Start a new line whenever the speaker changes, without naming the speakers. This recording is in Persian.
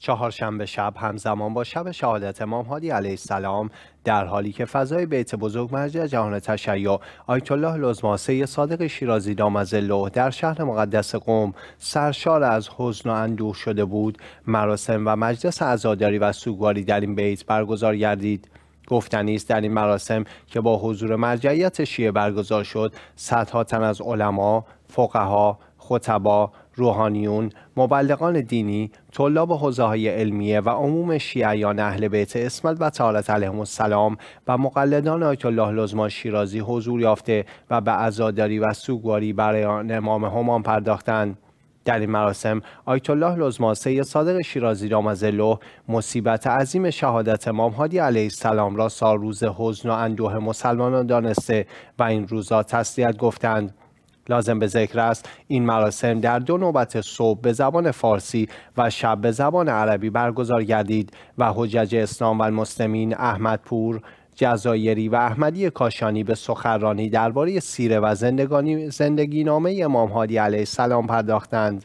چهارشنبه شب همزمان با شب شهادت امام هادی علیه السلام در حالی که فضای بیت بزرگ مرجع جهان تشیع آیت الله لزماسه صادق شیرازی دامزله در شهر مقدس قوم سرشار از حزن و اندوه شده بود مراسم و مجلس عزاداری و سوگواری در این بیت برگزار گردید. گفتنی است در این مراسم که با حضور مرجعیت شیعه برگزار شد صدها تن از علما فقها خطبا روحانیون، مبلغان دینی، طلاب حوزه های علمیه و عموم شیعیان اهل بیت اسمت و تعالت علیهم السلام و مقلدان آیت الله لزمان شیرازی حضور یافته و به عزاداری و سوگواری برای امام همان پرداختند. در این مراسم آیت الله لزمان سید صادق شیرازی رامزلو مصیبت عظیم شهادت امام هادی علیه السلام را سال روز حزن و اندوه مسلمانان دانسته و این روزا تسلیت گفتند لازم به ذکر است. این مراسم در دو نوبت صبح به زبان فارسی و شب به زبان عربی برگزار گردید و حجج اسلام و المسلمین احمد پور جزایری و احمدی کاشانی به سخنرانی درباره سیره و زندگانی زندگی نامه امام هادی علیه السلام پرداختند.